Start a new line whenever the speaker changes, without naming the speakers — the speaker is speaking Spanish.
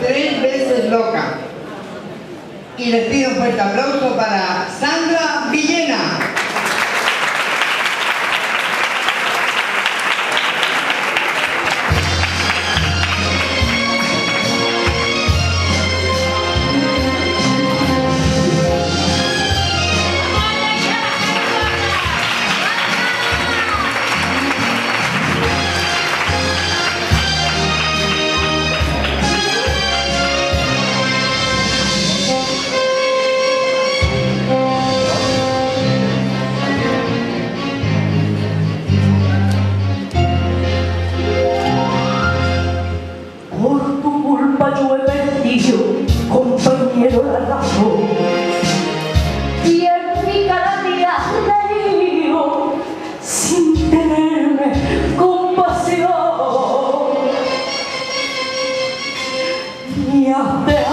tres veces loca. Y les pido un fuerte aplauso para Sandra Villena.
やって